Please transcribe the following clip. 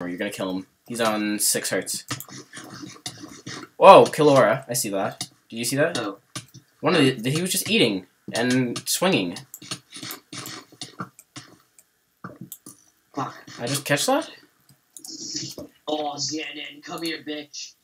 You're gonna kill him. He's on six hearts. Whoa, kill I see that. Did you see that? No. One of the he was just eating and swinging. Fuck. I just catch that. Oh, Xanon, come here, bitch.